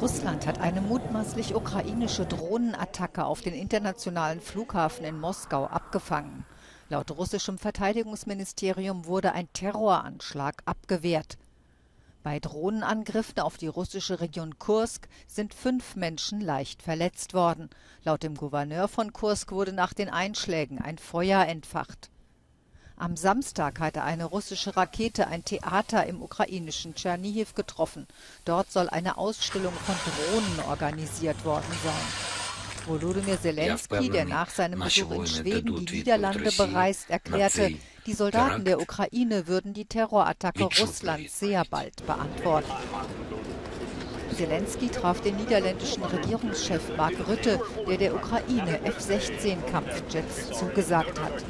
Russland hat eine mutmaßlich ukrainische Drohnenattacke auf den internationalen Flughafen in Moskau abgefangen. Laut russischem Verteidigungsministerium wurde ein Terroranschlag abgewehrt. Bei Drohnenangriffen auf die russische Region Kursk sind fünf Menschen leicht verletzt worden. Laut dem Gouverneur von Kursk wurde nach den Einschlägen ein Feuer entfacht. Am Samstag hatte eine russische Rakete ein Theater im ukrainischen Tschernihiw getroffen. Dort soll eine Ausstellung von Drohnen organisiert worden sein. Volodymyr Zelensky, der nach seinem Besuch in Schweden die Niederlande bereist, erklärte, die Soldaten der Ukraine würden die Terrorattacke Russlands sehr bald beantworten. Zelensky traf den niederländischen Regierungschef Mark Rutte, der der Ukraine F-16-Kampfjets zugesagt hat.